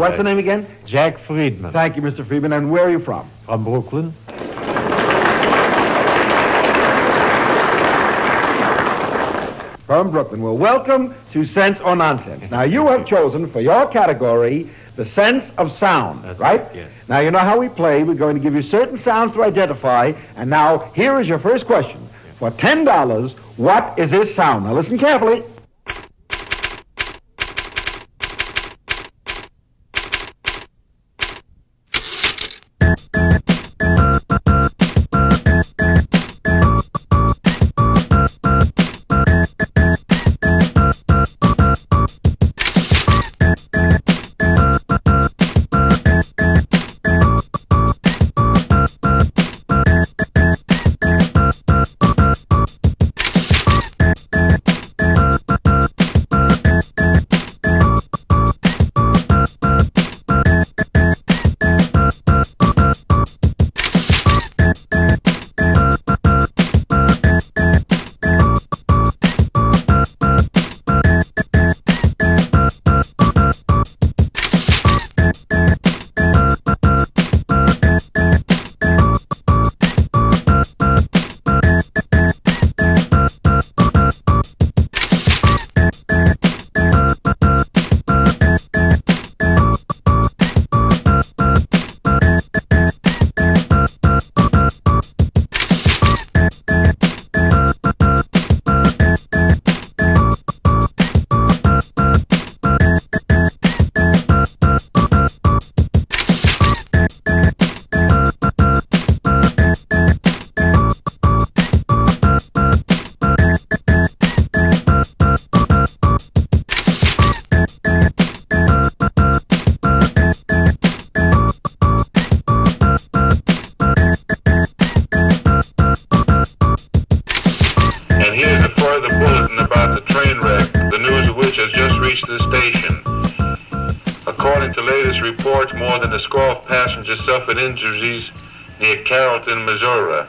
What's the name again? Jack Friedman. Thank you, Mr. Friedman. And where are you from? From Brooklyn. From Brooklyn. Well, welcome to Sense or Nonsense. Now, you have chosen for your category the sense of sound, That's right? right, yes. Now, you know how we play. We're going to give you certain sounds to identify. And now, here is your first question. For $10, what is this sound? Now, listen carefully. About the train wreck, the news of which has just reached the station. According to latest reports, more than a score of passengers suffered injuries near Carrollton, Missouri.